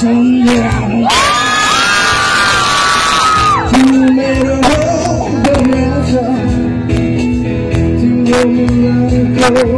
真的很简有每个人都了解今我们有缘